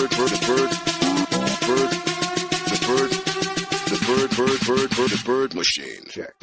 bird, bird, the bird, bird, the bird, the bird, bird, bird, bird, bird machine. Check.